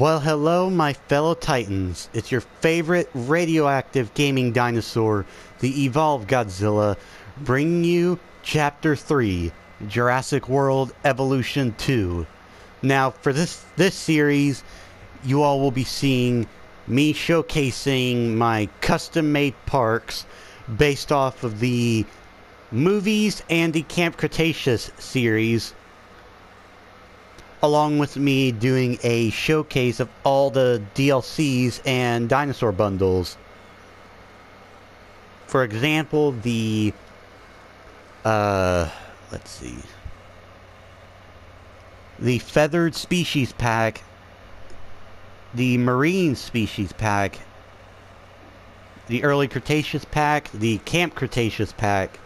Well, hello, my fellow Titans. It's your favorite radioactive gaming dinosaur, the Evolved Godzilla, bringing you Chapter 3 Jurassic World Evolution 2. Now, for this, this series, you all will be seeing me showcasing my custom made parks based off of the movies and the Camp Cretaceous series along with me doing a showcase of all the DLCs and dinosaur bundles. For example, the uh let's see. The feathered species pack, the marine species pack, the early Cretaceous pack, the Camp Cretaceous pack,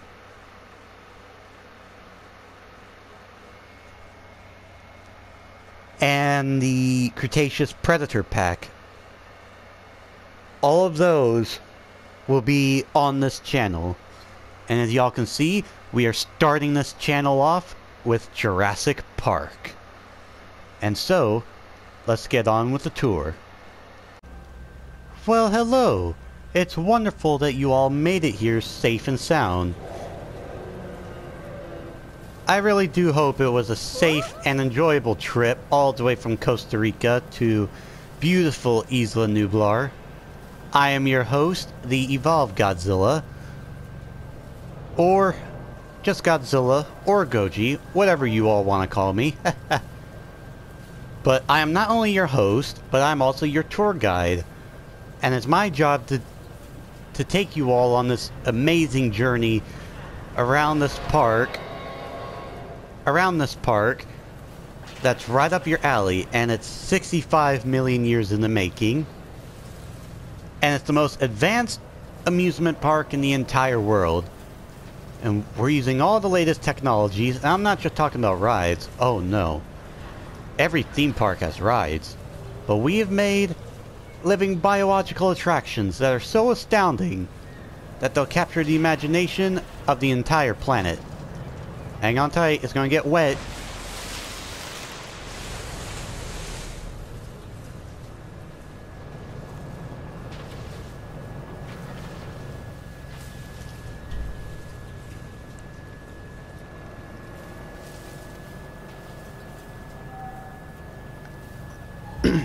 and the Cretaceous Predator Pack. All of those will be on this channel. And as y'all can see, we are starting this channel off with Jurassic Park. And so, let's get on with the tour. Well, hello. It's wonderful that you all made it here safe and sound. I really do hope it was a safe and enjoyable trip all the way from Costa Rica to beautiful Isla Nublar. I am your host, the Evolved Godzilla, or just Godzilla, or Goji, whatever you all want to call me. but I am not only your host, but I'm also your tour guide. And it's my job to, to take you all on this amazing journey around this park around this park that's right up your alley, and it's 65 million years in the making. And it's the most advanced amusement park in the entire world. And we're using all the latest technologies, and I'm not just talking about rides, oh no. Every theme park has rides. But we have made living biological attractions that are so astounding that they'll capture the imagination of the entire planet. Hang on tight, it's gonna get wet. and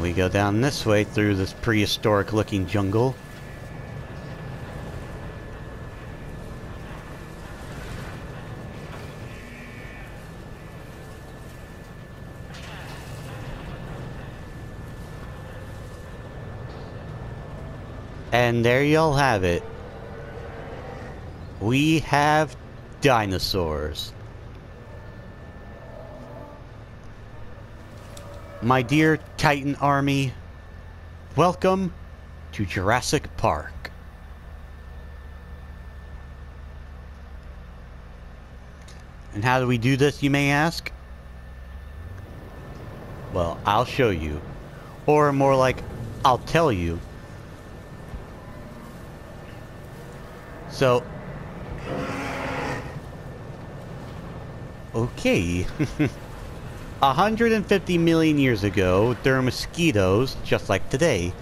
we go down this way through this prehistoric looking jungle. And there y'all have it. We have dinosaurs. My dear Titan Army, welcome to Jurassic Park. And how do we do this, you may ask? Well, I'll show you. Or more like, I'll tell you. So... Okay. 150 million years ago, there were mosquitoes, just like today.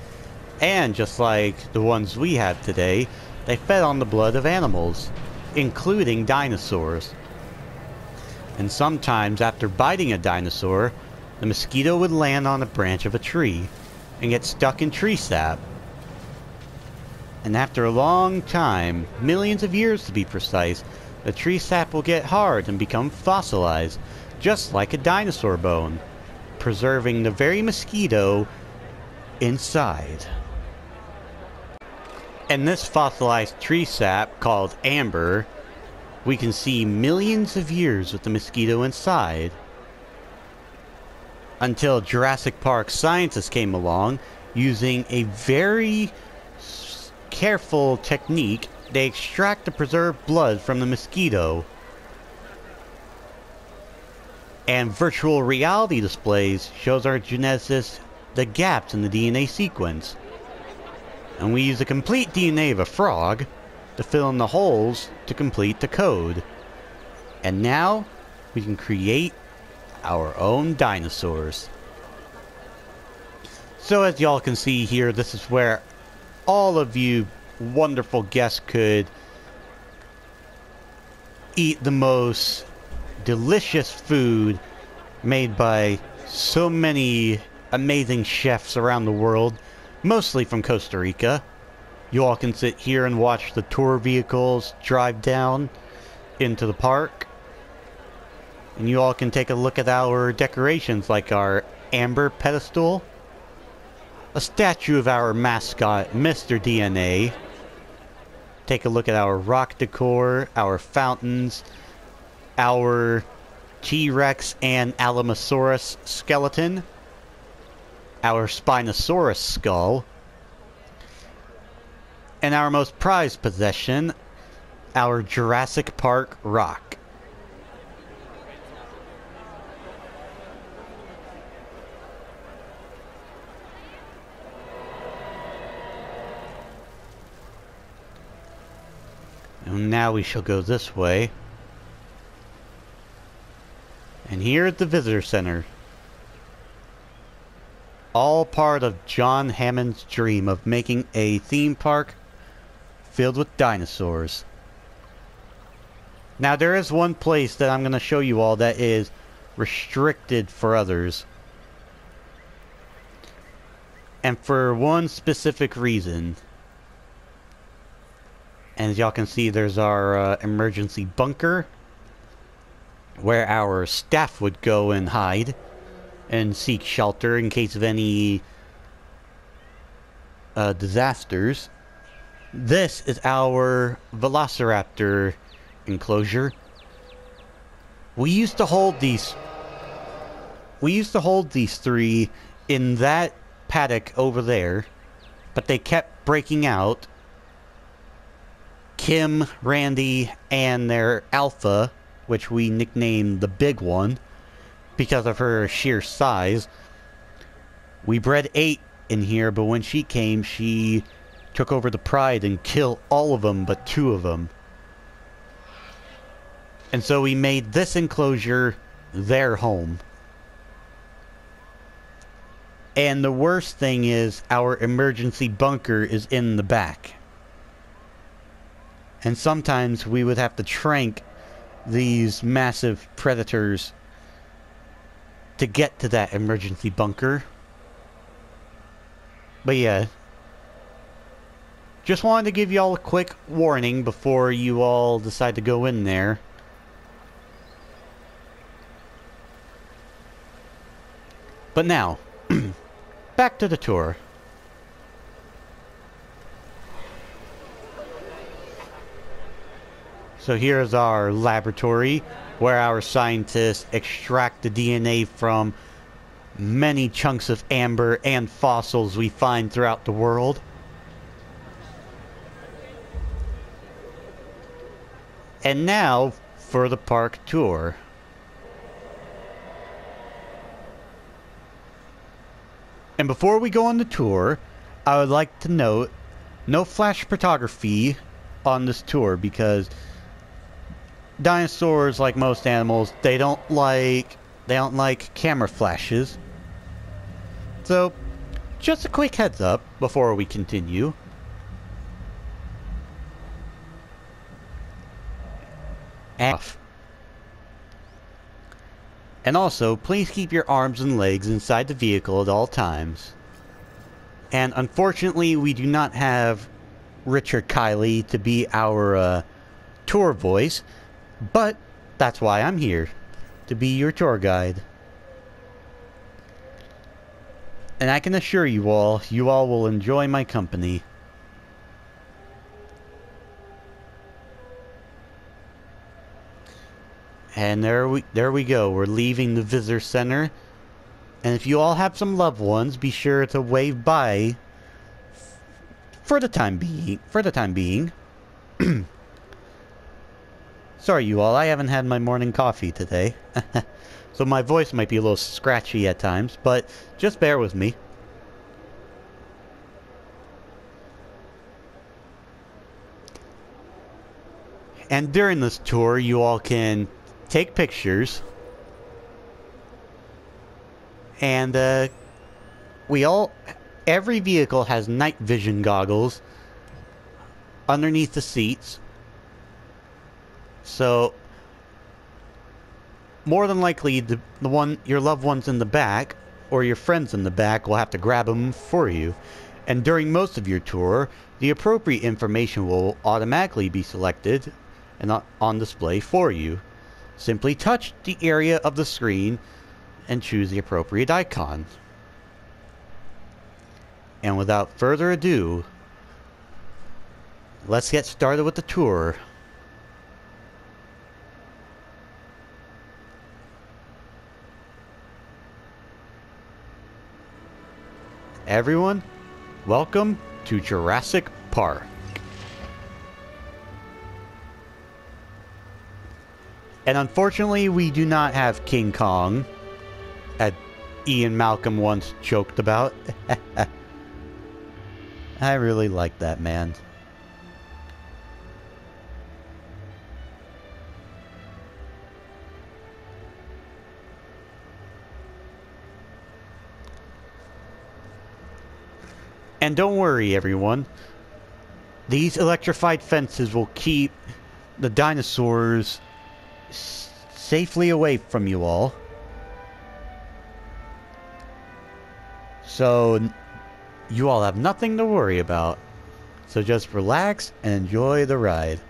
And just like the ones we have today, they fed on the blood of animals, including dinosaurs. And sometimes after biting a dinosaur, the mosquito would land on a branch of a tree and get stuck in tree sap. And after a long time, millions of years to be precise, the tree sap will get hard and become fossilized, just like a dinosaur bone, preserving the very mosquito inside. In this fossilized tree sap, called amber, we can see millions of years with the mosquito inside. Until Jurassic Park scientists came along, using a very careful technique, they extract the preserved blood from the mosquito. And virtual reality displays shows our geneticists the gaps in the DNA sequence. And we use a complete DNA of a frog to fill in the holes to complete the code. And now we can create our own dinosaurs. So as y'all can see here, this is where all of you wonderful guests could eat the most delicious food made by so many amazing chefs around the world, mostly from Costa Rica. You all can sit here and watch the tour vehicles drive down into the park. And you all can take a look at our decorations like our amber pedestal, a statue of our mascot, Mr. DNA. Take a look at our rock decor, our fountains, our T-Rex and Alamosaurus skeleton, our Spinosaurus skull, and our most prized possession, our Jurassic Park rock. And now we shall go this way. And here at the Visitor Center, all part of John Hammond's dream of making a theme park filled with dinosaurs. Now there is one place that I'm going to show you all that is restricted for others. And for one specific reason. And as y'all can see, there's our uh, emergency bunker. Where our staff would go and hide. And seek shelter in case of any uh, disasters. This is our Velociraptor enclosure. We used to hold these... We used to hold these three in that paddock over there. But they kept breaking out. Kim, Randy, and their alpha, which we nicknamed the big one, because of her sheer size. We bred eight in here, but when she came, she took over the pride and killed all of them but two of them. And so we made this enclosure their home. And the worst thing is our emergency bunker is in the back. And sometimes we would have to trank these massive predators to get to that emergency bunker. But yeah. Just wanted to give y'all a quick warning before you all decide to go in there. But now, back to the tour. So here's our laboratory where our scientists extract the DNA from many chunks of amber and fossils we find throughout the world. And now for the park tour. And before we go on the tour, I would like to note no flash photography on this tour because dinosaurs like most animals, they don't like they don't like camera flashes. So, just a quick heads up before we continue. And also, please keep your arms and legs inside the vehicle at all times. And unfortunately, we do not have Richard Kiley to be our uh, tour voice, but that's why I'm here, to be your tour guide. And I can assure you all, you all will enjoy my company. And there we there we go. We're leaving the visitor center. And if you all have some loved ones, be sure to wave bye for the time being. For the time being. Sorry, you all. I haven't had my morning coffee today. so my voice might be a little scratchy at times, but just bear with me. And during this tour, you all can take pictures And uh, we all, every vehicle has night vision goggles underneath the seats. So, more than likely, the, the one, your loved ones in the back, or your friends in the back will have to grab them for you. And during most of your tour, the appropriate information will automatically be selected and on display for you. Simply touch the area of the screen and choose the appropriate icon. And without further ado, let's get started with the tour. Everyone, welcome to Jurassic Park. And unfortunately, we do not have King Kong, as Ian Malcolm once joked about. I really like that man. And don't worry, everyone. These electrified fences will keep the dinosaurs safely away from you all. So, you all have nothing to worry about. So just relax and enjoy the ride.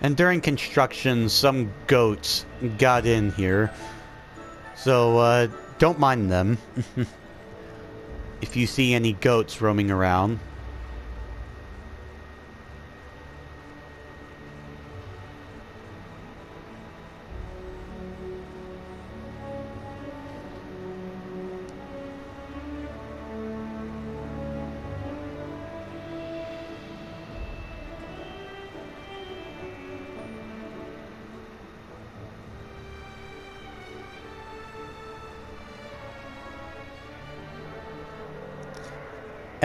And during construction, some goats got in here. So, uh, don't mind them. if you see any goats roaming around.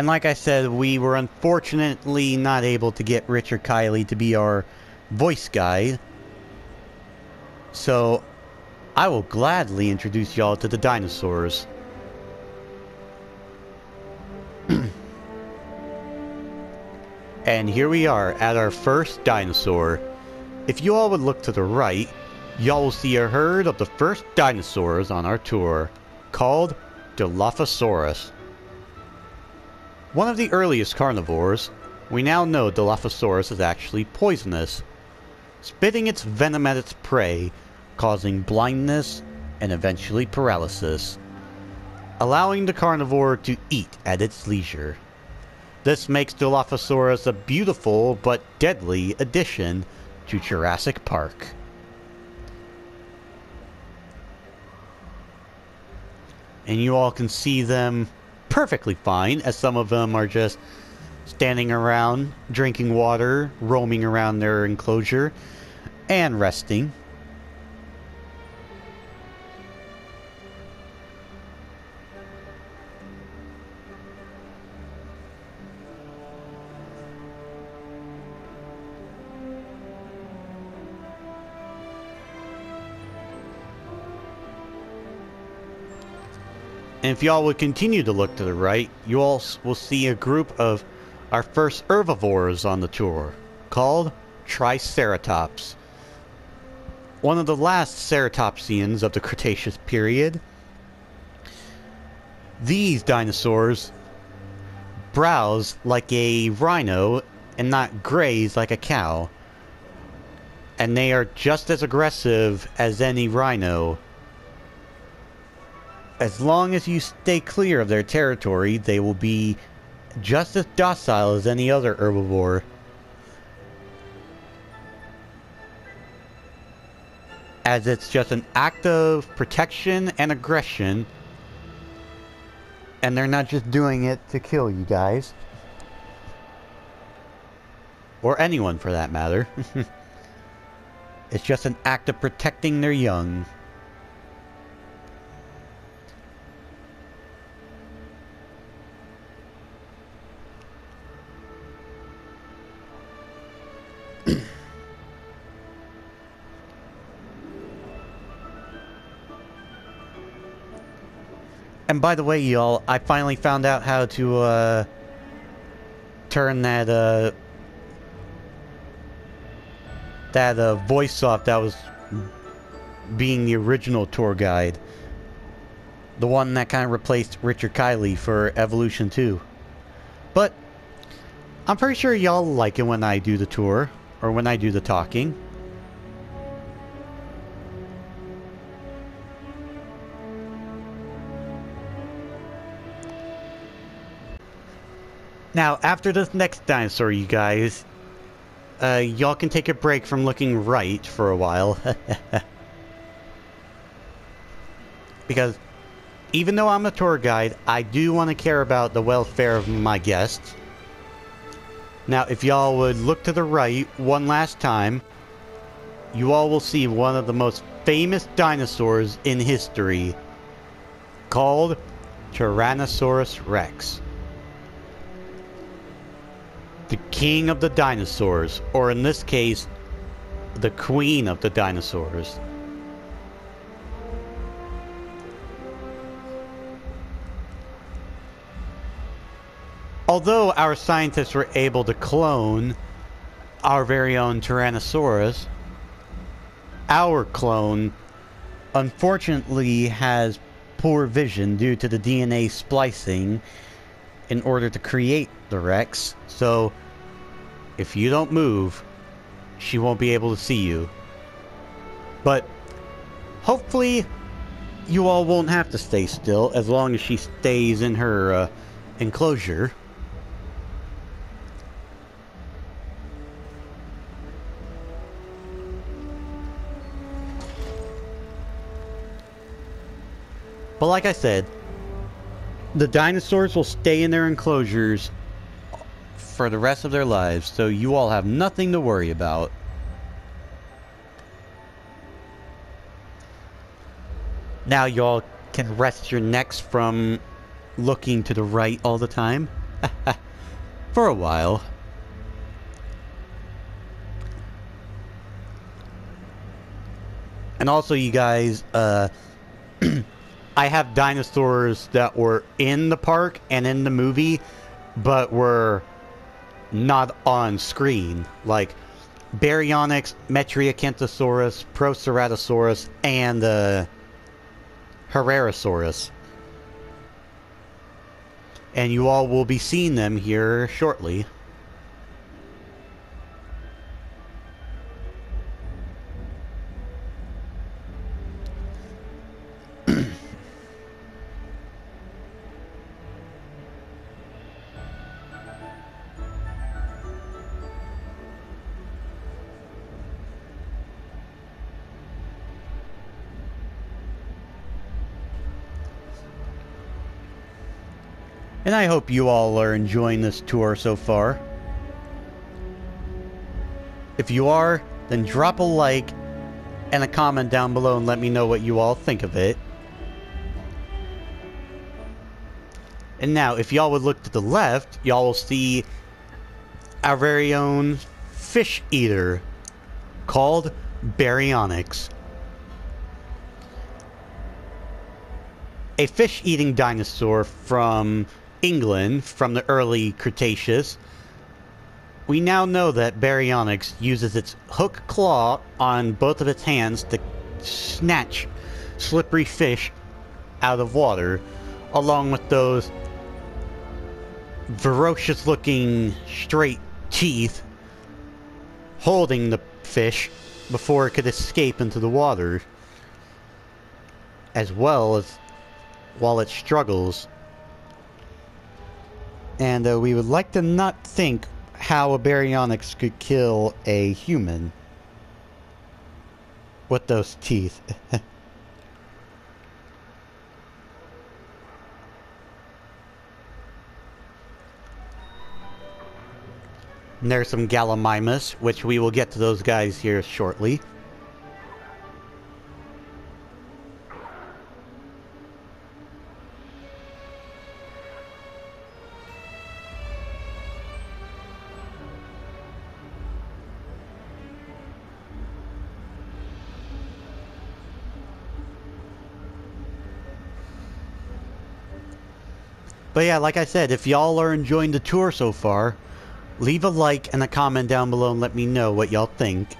And like I said, we were unfortunately not able to get Richard Kiley to be our voice guide. So, I will gladly introduce y'all to the dinosaurs. and here we are at our first dinosaur. If you all would look to the right, y'all will see a herd of the first dinosaurs on our tour, called Dilophosaurus. One of the earliest carnivores, we now know Dilophosaurus is actually poisonous, spitting its venom at its prey, causing blindness and eventually paralysis, allowing the carnivore to eat at its leisure. This makes Dilophosaurus a beautiful but deadly addition to Jurassic Park. And you all can see them perfectly fine, as some of them are just standing around, drinking water, roaming around their enclosure, and resting. If y'all would continue to look to the right, you all will see a group of our first herbivores on the tour, called Triceratops. One of the last ceratopsians of the Cretaceous period. These dinosaurs browse like a rhino and not graze like a cow. And they are just as aggressive as any rhino as long as you stay clear of their territory, they will be just as docile as any other herbivore. As it's just an act of protection and aggression. And they're not just doing it to kill you guys. Or anyone for that matter. it's just an act of protecting their young. And by the way, y'all, I finally found out how to uh, turn that uh, that uh, voice off that was being the original tour guide. The one that kind of replaced Richard Kiley for Evolution 2. But I'm pretty sure y'all like it when I do the tour or when I do the talking. Now, after this next dinosaur, you guys, uh, y'all can take a break from looking right for a while. because even though I'm a tour guide, I do want to care about the welfare of my guests. Now, if y'all would look to the right one last time, you all will see one of the most famous dinosaurs in history called Tyrannosaurus Rex the king of the dinosaurs, or in this case, the queen of the dinosaurs. Although our scientists were able to clone our very own Tyrannosaurus, our clone unfortunately has poor vision due to the DNA splicing in order to create the Rex. So if you don't move, she won't be able to see you. But hopefully you all won't have to stay still as long as she stays in her uh, enclosure. But like I said, the dinosaurs will stay in their enclosures for the rest of their lives, so you all have nothing to worry about. Now y'all can rest your necks from looking to the right all the time. for a while. And also, you guys, uh, I have dinosaurs that were in the park and in the movie, but were not on screen, like Baryonyx, Metriacanthosaurus, Proceratosaurus, and the uh, Herrerasaurus. And you all will be seeing them here shortly. And I hope you all are enjoying this tour so far. If you are, then drop a like and a comment down below and let me know what you all think of it. And now, if y'all would look to the left, y'all will see our very own fish eater called Baryonyx. A fish-eating dinosaur from England from the early Cretaceous, we now know that Baryonyx uses its hook claw on both of its hands to snatch slippery fish out of water, along with those ferocious looking straight teeth holding the fish before it could escape into the water, as well as while it struggles and uh, we would like to not think how a baryonyx could kill a human with those teeth. there's some Gallimimus, which we will get to those guys here shortly. But yeah, like I said, if y'all are enjoying the tour so far, leave a like and a comment down below and let me know what y'all think.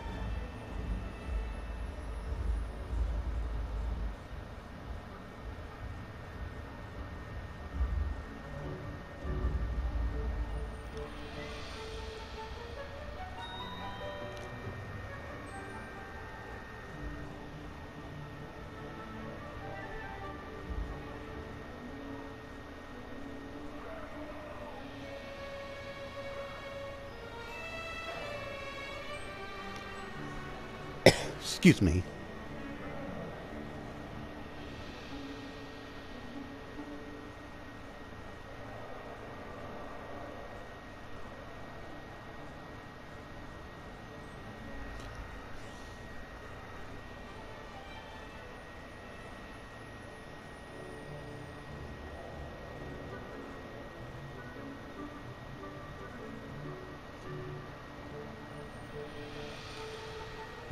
Excuse me.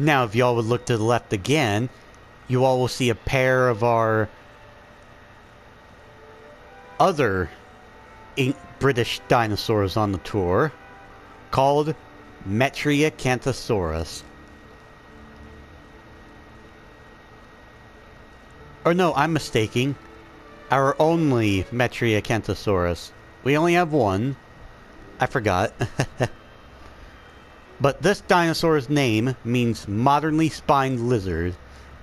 Now, if y'all would look to the left again, you all will see a pair of our other British dinosaurs on the tour called Metriacanthosaurus. Or no, I'm mistaking. Our only Metriacanthosaurus. We only have one. I forgot. But this dinosaur's name means modernly spined lizard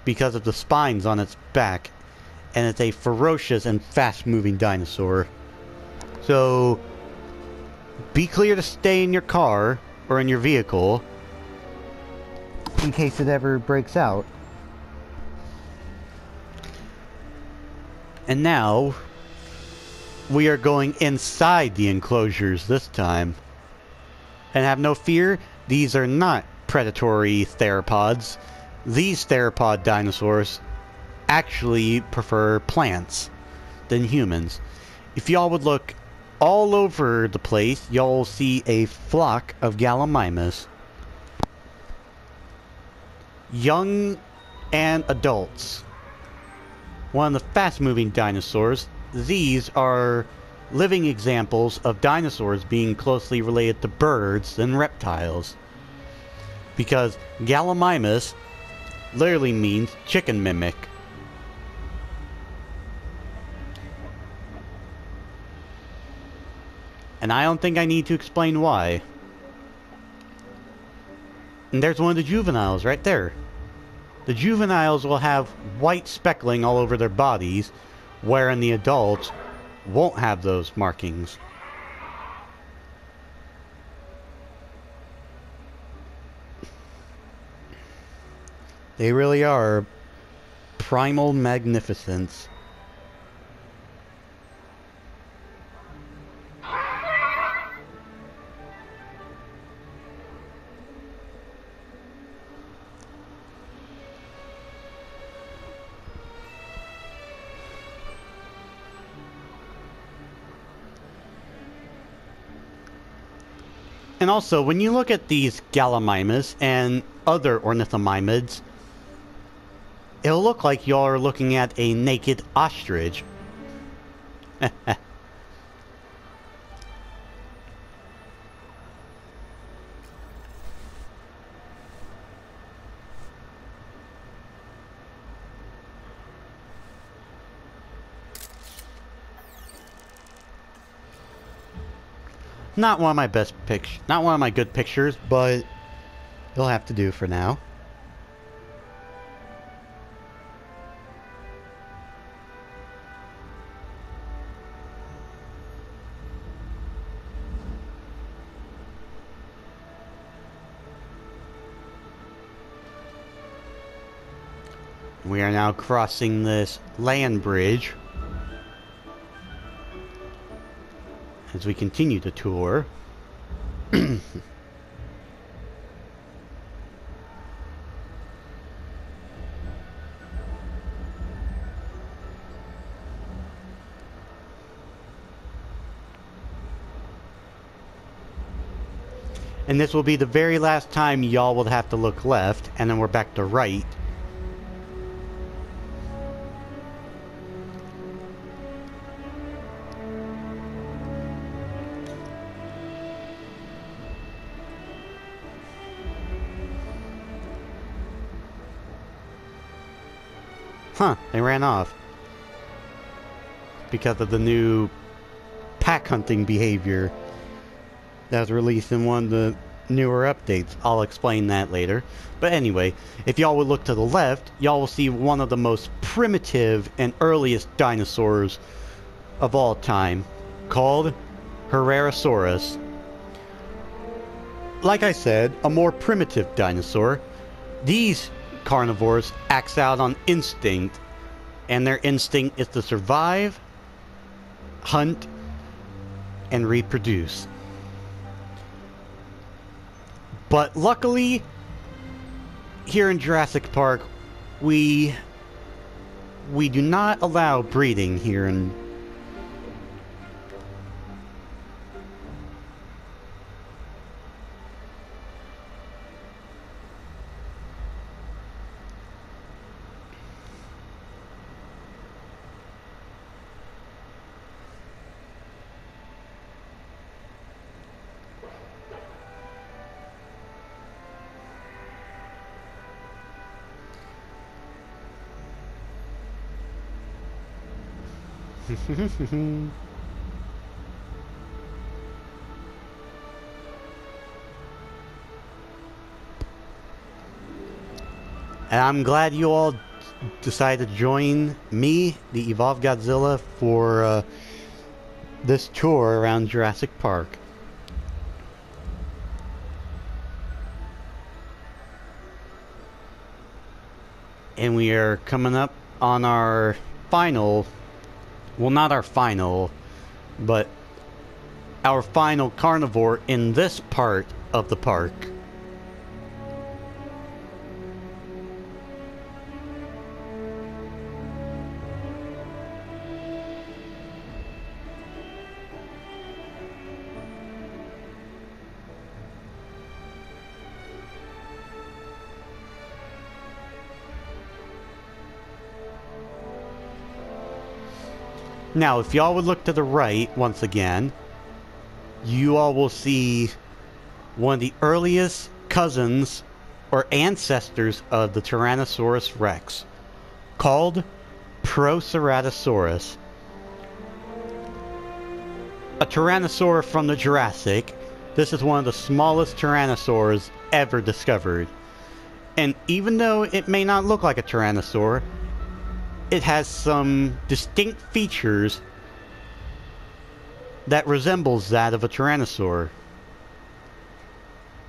because of the spines on its back, and it's a ferocious and fast-moving dinosaur. So, be clear to stay in your car or in your vehicle in case it ever breaks out. And now, we are going inside the enclosures this time. And have no fear, these are not predatory theropods. These theropod dinosaurs actually prefer plants than humans. If y'all would look all over the place, y'all see a flock of Gallimimus. Young and adults. One of the fast-moving dinosaurs. These are living examples of dinosaurs being closely related to birds and reptiles. Because Gallimimus literally means chicken mimic. And I don't think I need to explain why. And there's one of the juveniles right there. The juveniles will have white speckling all over their bodies, wherein the adults won't have those markings. They really are primal magnificence. And also, when you look at these Gallimimus and other ornithomimids, it'll look like you're looking at a naked ostrich. Not one of my best pics, not one of my good pictures, but it'll have to do for now. We are now crossing this land bridge as we continue the tour. And this will be the very last time y'all will have to look left, and then we're back to right. Ran off. Because of the new pack hunting behavior that was released in one of the newer updates. I'll explain that later. But anyway, if y'all would look to the left, y'all will see one of the most primitive and earliest dinosaurs of all time, called Herrerasaurus. Like I said, a more primitive dinosaur. These carnivores act out on instinct, and their instinct is to survive, hunt, and reproduce. But luckily, here in Jurassic Park, we we do not allow breeding here in and I'm glad you all decided to join me, the Evolved Godzilla, for uh, this tour around Jurassic Park. And we are coming up on our final well, not our final, but our final carnivore in this part of the park. Now, if y'all would look to the right once again, you all will see one of the earliest cousins or ancestors of the Tyrannosaurus rex, called Proceratosaurus. A tyrannosaur from the Jurassic, this is one of the smallest tyrannosaurs ever discovered. And even though it may not look like a tyrannosaur, it has some distinct features that resembles that of a tyrannosaur.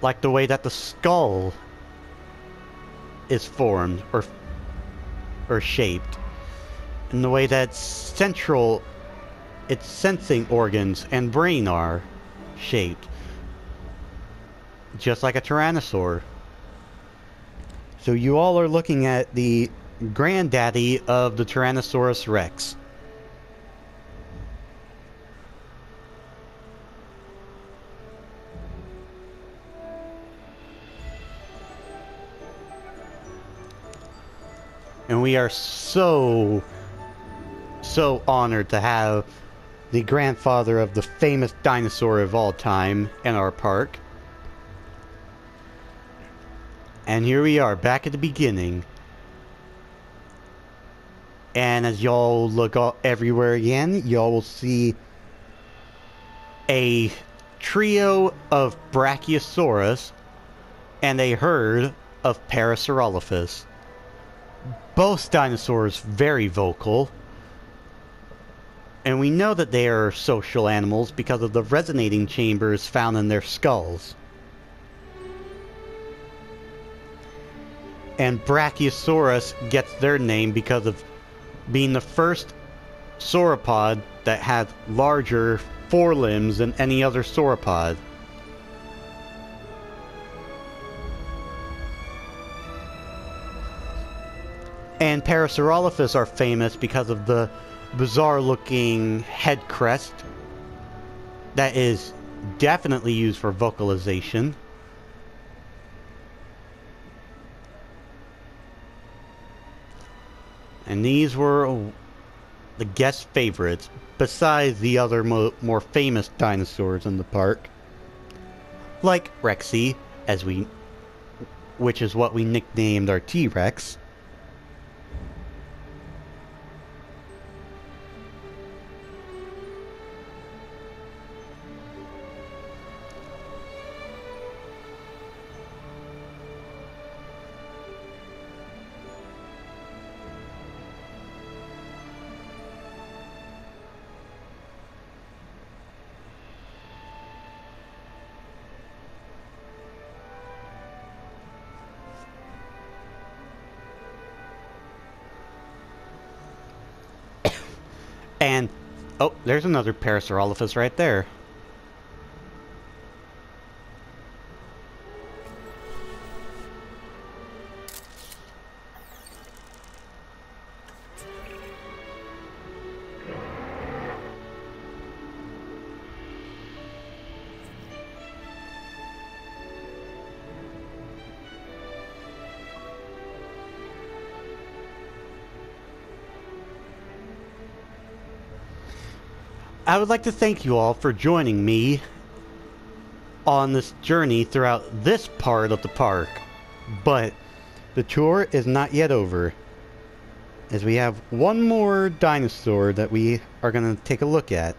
Like the way that the skull is formed or or shaped. And the way that central its sensing organs and brain are shaped. Just like a tyrannosaur. So you all are looking at the granddaddy of the Tyrannosaurus rex. And we are so, so honored to have the grandfather of the famous dinosaur of all time in our park. And here we are, back at the beginning. And as y'all look everywhere again, y'all will see a trio of Brachiosaurus and a herd of Parasaurolophus. Both dinosaurs very vocal. And we know that they are social animals because of the resonating chambers found in their skulls. And Brachiosaurus gets their name because of being the first sauropod that had larger forelimbs than any other sauropod. And Parasaurolophus are famous because of the bizarre looking head crest that is definitely used for vocalization. And these were uh, the guest favorites, besides the other mo more famous dinosaurs in the park. Like Rexy, as we, which is what we nicknamed our T-Rex. There's another Parasaurolophus right there. Would like to thank you all for joining me on this journey throughout this part of the park. But the tour is not yet over. As we have one more dinosaur that we are going to take a look at.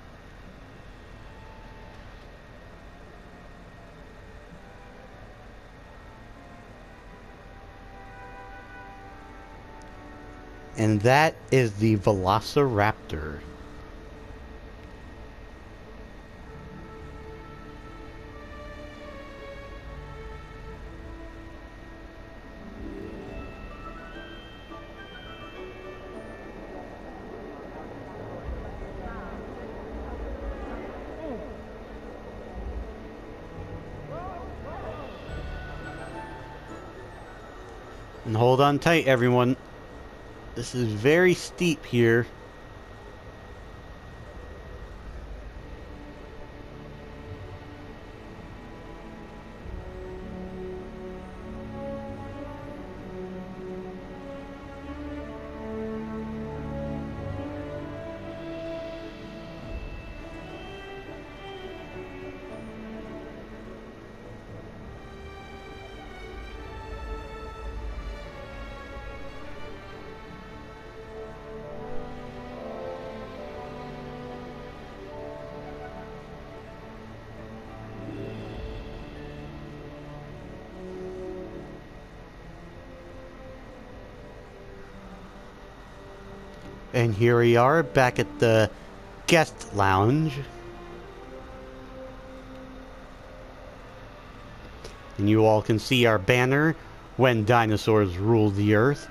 And that is the Velociraptor. Hold on tight, everyone. This is very steep here. And here we are back at the guest lounge. And you all can see our banner when dinosaurs ruled the earth.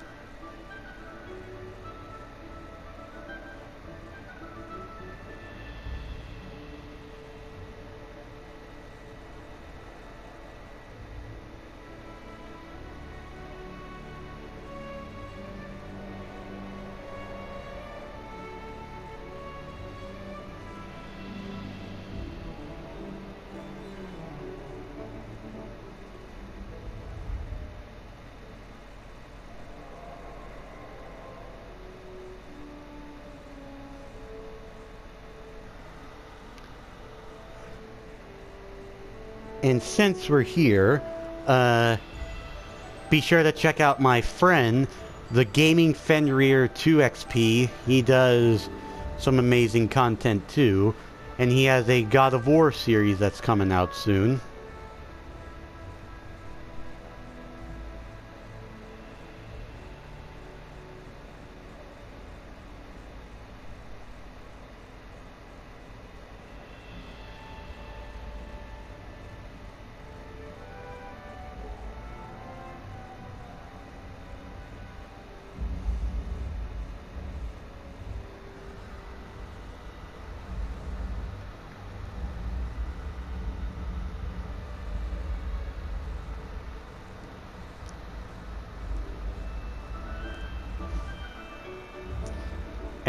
And since we're here, uh, be sure to check out my friend, the Gaming Fenrir 2XP. He does some amazing content too. And he has a God of War series that's coming out soon.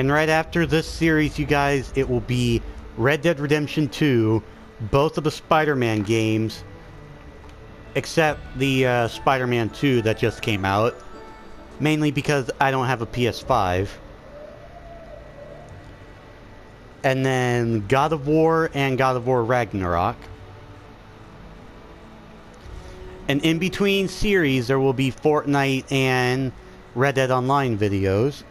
And right after this series, you guys, it will be Red Dead Redemption 2, both of the Spider-Man games, except the uh, Spider-Man 2 that just came out. Mainly because I don't have a PS5. And then God of War and God of War Ragnarok. And in between series, there will be Fortnite and Red Dead Online videos.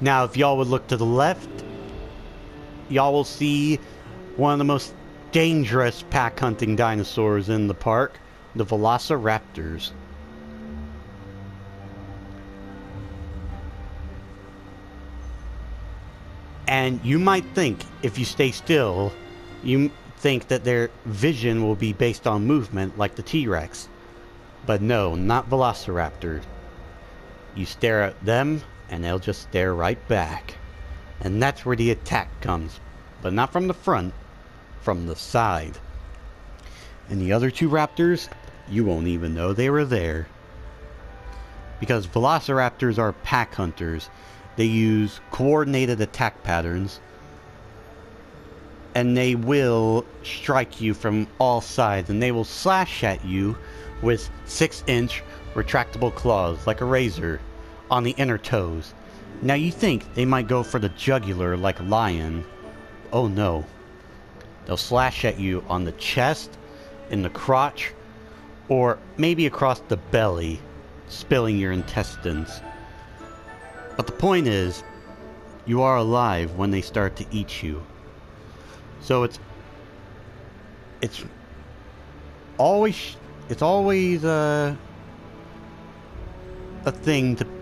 Now, if y'all would look to the left, y'all will see one of the most dangerous pack hunting dinosaurs in the park, the Velociraptors. And you might think, if you stay still, you think that their vision will be based on movement like the T-Rex. But no, not Velociraptor. You stare at them, and they'll just stare right back. And that's where the attack comes. But not from the front, from the side. And the other two raptors, you won't even know they were there. Because velociraptors are pack hunters. They use coordinated attack patterns. And they will strike you from all sides. And they will slash at you with 6 inch retractable claws like a razor on the inner toes. Now you think they might go for the jugular like a lion. Oh no. They'll slash at you on the chest, in the crotch, or maybe across the belly, spilling your intestines. But the point is, you are alive when they start to eat you. So it's it's always it's always uh, a thing to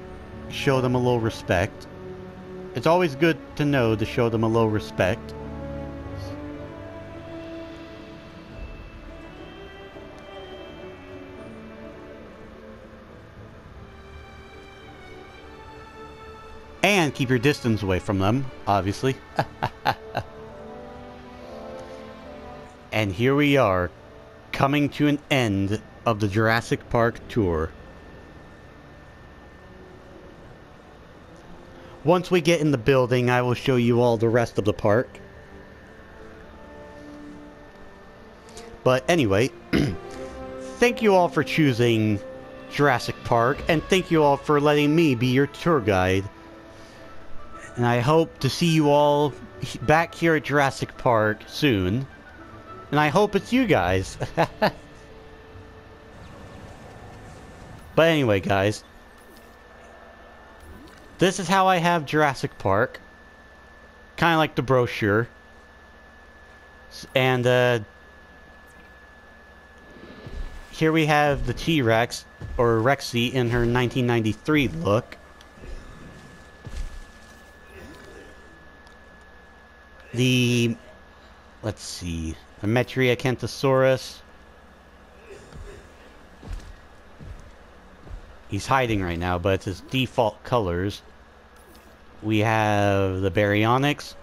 show them a little respect. It's always good to know to show them a little respect. And keep your distance away from them, obviously. and here we are, coming to an end of the Jurassic Park tour. Once we get in the building, I will show you all the rest of the park. But anyway, thank you all for choosing Jurassic Park, and thank you all for letting me be your tour guide. And I hope to see you all back here at Jurassic Park soon. And I hope it's you guys. but anyway, guys. This is how I have Jurassic Park. Kind of like the brochure. And, uh... Here we have the T-Rex, or Rexy, in her 1993 look. The... Let's see. The Metriacanthosaurus. He's hiding right now, but it's his default colors. We have the Baryonyx.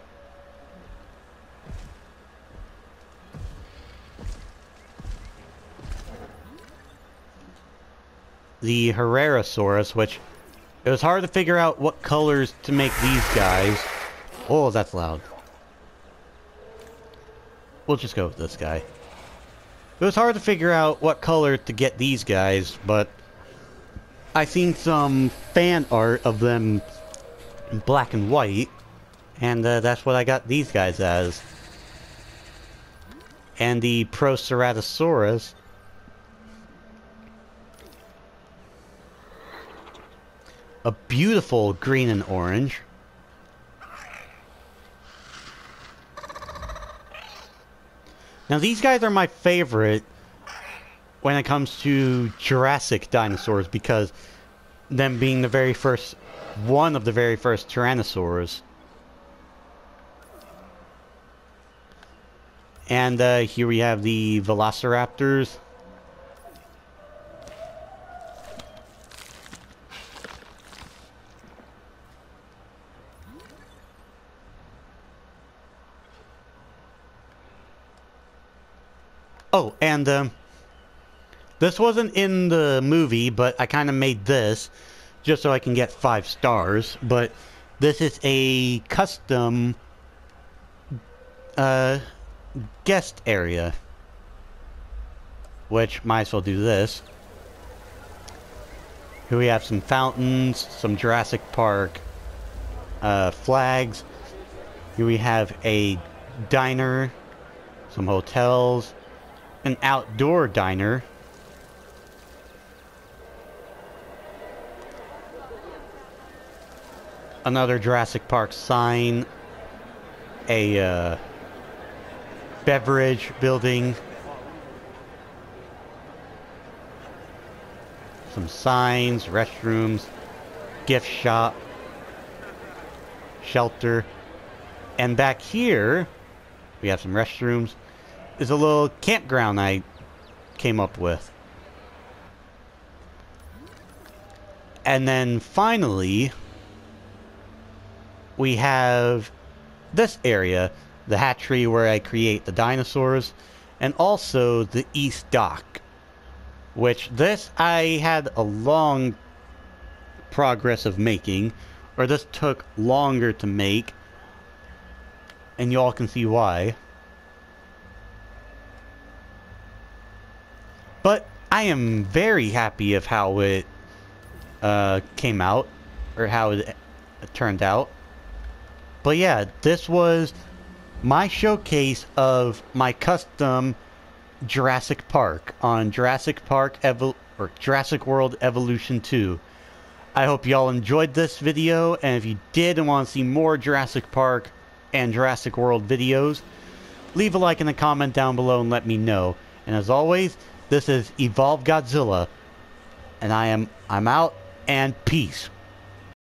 The Herrerasaurus, which it was hard to figure out what colors to make these guys. Oh, that's loud. We'll just go with this guy. It was hard to figure out what color to get these guys, but I seen some fan art of them in black and white, and uh, that's what I got these guys as. And the Proceratosaurus. A beautiful green and orange. Now these guys are my favorite when it comes to Jurassic dinosaurs because them being the very first, one of the very first Tyrannosaurs. And uh, here we have the Velociraptors. Oh, and um, this wasn't in the movie, but I kind of made this just so I can get five stars. But this is a custom uh, guest area, which might as well do this. Here we have some fountains, some Jurassic Park uh, flags. Here we have a diner, some hotels, an outdoor diner. Another Jurassic Park sign. A uh, beverage building. Some signs, restrooms, gift shop, shelter. And back here, we have some restrooms, is a little campground I came up with. And then finally, we have this area, the hatchery where I create the dinosaurs, and also the east dock. Which this I had a long progress of making, or this took longer to make, and y'all can see why. But I am very happy of how it uh, came out, or how it turned out. But yeah, this was my showcase of my custom Jurassic Park on Jurassic Park Evol or Jurassic World Evolution 2. I hope y'all enjoyed this video, and if you did and want to see more Jurassic Park and Jurassic World videos, leave a like and a comment down below and let me know. And as always, this is Evolve Godzilla, and I am I'm out and peace.